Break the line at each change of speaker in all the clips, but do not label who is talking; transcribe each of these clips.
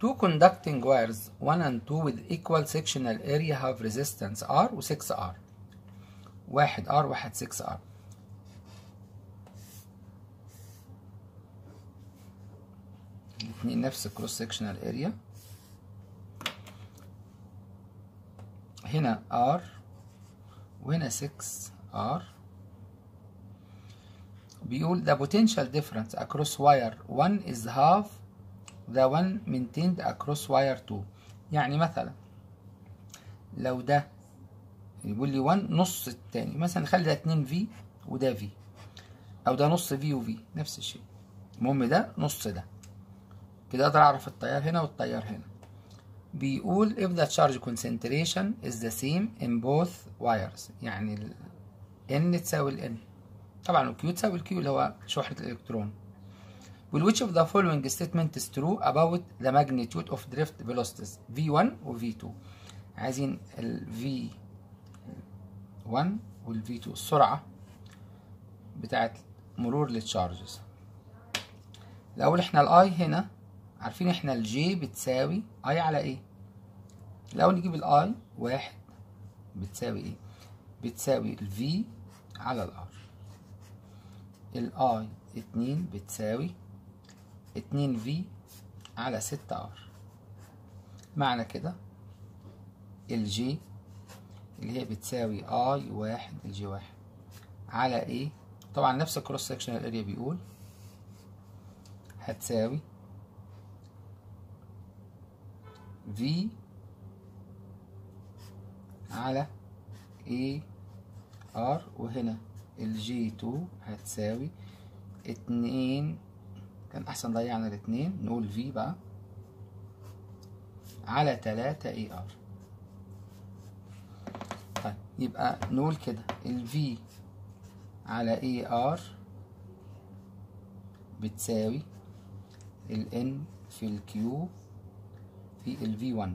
Two conducting wires 1 and 2 with equal sectional area have resistance R و 6R واحد R واحد 6R الاثنين نفس الكروس sectional area هنا R وهنا 6R بيقول the potential difference across wire 1 is half the one maintained across wire 2 يعني مثلا لو ده يقول لي 1 نص التاني. مثلا نخلي ده 2 في وده في أو ده نص في وفي نفس الشيء. المهم ده نص ده. كده أقدر أعرف التيار هنا والتيار هنا. بيقول if the charge concentration is the same in both wires. يعني ال N تساوي ال N. طبعا ال Q تساوي ال Q اللي هو شحنة الإلكترون. Will which of the following statement is true about the magnitude of drift velocities V1 و V2 عايزين ال V1 وال V2 السرعة بتاعت مرور لل charges الأول إحنا ال I هنا عارفين إحنا ال J بتساوي I على A الأول نجيب ال I واحد بتساوي إيه بتساوي ال V على ال R ال I اتنين بتساوي اتنين V على ستة R معنى كده ال J اللي هي بتساوي I واحد ال J واحد. على A طبعا نفس ال cross sectional area بيقول هتساوي V على A R وهنا ال J 2 هتساوي اتنين كان أحسن ضيعنا الاتنين نقول V بقى. على تلاتة A R طيب يبقى نقول كده. ال V على A R بتساوي ال n في ال q في ال v1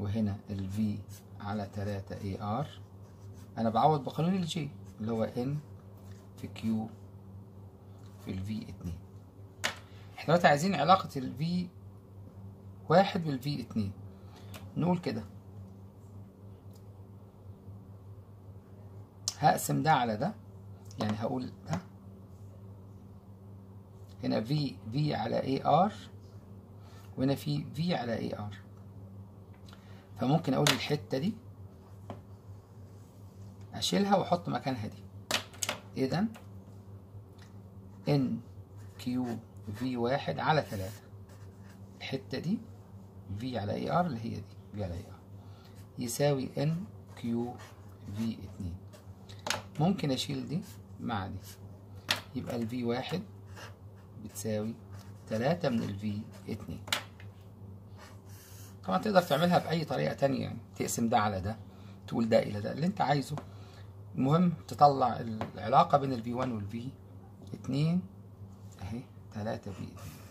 وهنا ال v على تلاتة اي ار أنا بعوض بقانون ال j اللي هو n في q في ال v2 إحنا دلوقتي عايزين علاقة ال v واحد بال v2 نقول كده. هقسم ده على ده. يعني هقول ده. هنا في V على R وهنا في V على R فممكن أقول الحتة دي. أشيلها وأحط مكانها دي. اذا n q V واحد على ثلاثة. الحتة دي V على A R اللي هي دي. V على A R يساوي n q V اتنين. ممكن أشيل دي مع دي. يبقى ال في واحد بتساوي تلاتة من ال في اتنين. طبعا تقدر تعملها بأي طريقة تانية يعني. تقسم ده على ده تقول ده إلى ده. اللي أنت عايزه. المهم تطلع العلاقة بين ال V1 وال V2 أهي تلاتة V2